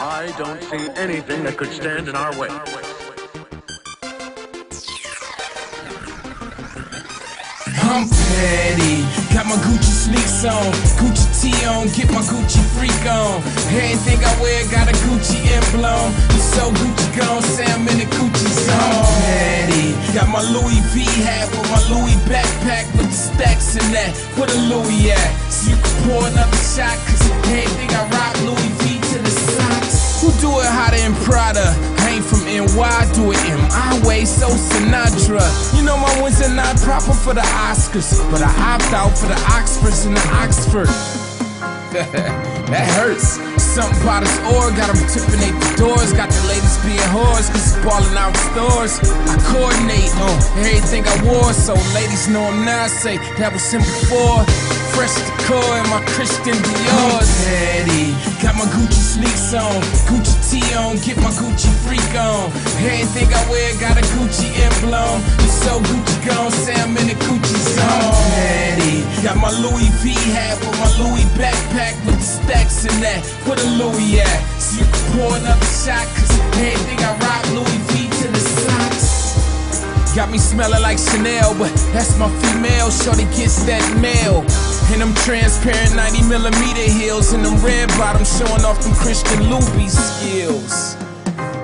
I don't see anything that could stand in our way. I'm petty. Got my Gucci sneaks on, Gucci tee on, get my Gucci freak on. Everything I wear got a Gucci emblem. So Gucci gone, say I'm in the Gucci zone. Petty. Got my Louis V hat with my Louis backpack with the stacks in that. Where the Louis at? So you pour another shot, cause everything I rock Louis V to the socks. Who do it hotter than Prada? I ain't from NY, do it in my way, so Sinatra. You know my wins are not proper for the Oscars, but I opt out for the Oxfords and the Oxford. that hurts. Something about his or got him tipping at the doors. Got the ladies being whores, cause it's balling out stores. I coordinate on everything I wore, so ladies know I'm now. Say that was him before. Fresh to core and my Christian Dior's. Petty. Got my Gucci sneaks on, Gucci tee on, get my Gucci freak on. Everything I wear got a Gucci emblem. So Gucci gone, say I'm in the Gucci zone. Petty. Got my Louis V hat with my Louis backpack with stacks in that. Where the Louis at? So you can pour another shot, cause everything I rock Louis V to the socks. Got me smelling like Chanel, but that's my female. Shorty gets that mail. And them transparent 90 millimeter heels and them red bottoms showing off them Christian Luby skills.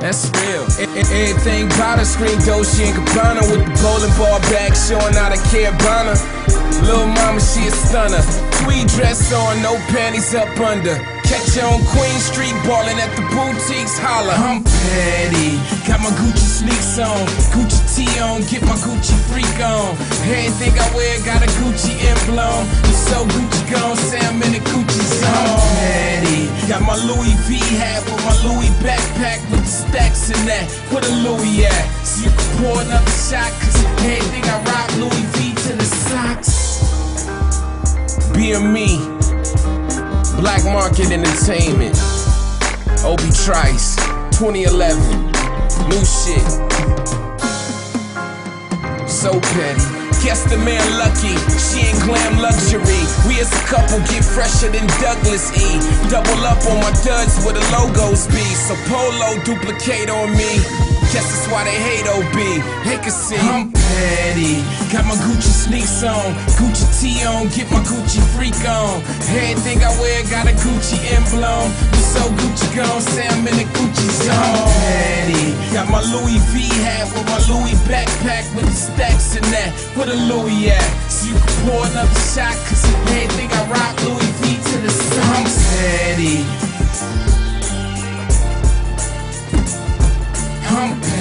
That's real. Everything about her screen Dolce and Gabbana with the bowling ball back showing out of Caribana. Little mama, she a stunner. Tweed dress on, no panties up under. Catch her on Queen Street, ballin' at the boutiques, holla. I'm petty. Got my Gucci sneaks on, Gucci tee on, get my Gucci freak on. Everything I wear got a Gucci emblem. So Gucci gone, say I'm in the Gucci zone. I'm Petty. Got my Louis V hat with my Louis backpack with the stacks in that. Where the Louis at? So you can pour another shot, cause everything I rock Louis V. Being me, Black Market Entertainment, Obie Trice, 2011, new shit. So petty. Guess the man lucky, she ain't glam luxury. We as a couple get fresher than Douglas E. Double up on my duds where the logos be. So Polo duplicate on me. Guess that's why they hate Obie. They can see I'm petty. Got my Gucci sneaks on, Gucci tee on, get my Gucci freak on. Everything I wear got a Gucci emblem. So Gucci gone, say I'm in the Gucci zone. I'm Petty. Got my Louis V hat with my Louis backpack with the stacks in that. Where a Louis at? So you can pour another shot, cause everything I rock night.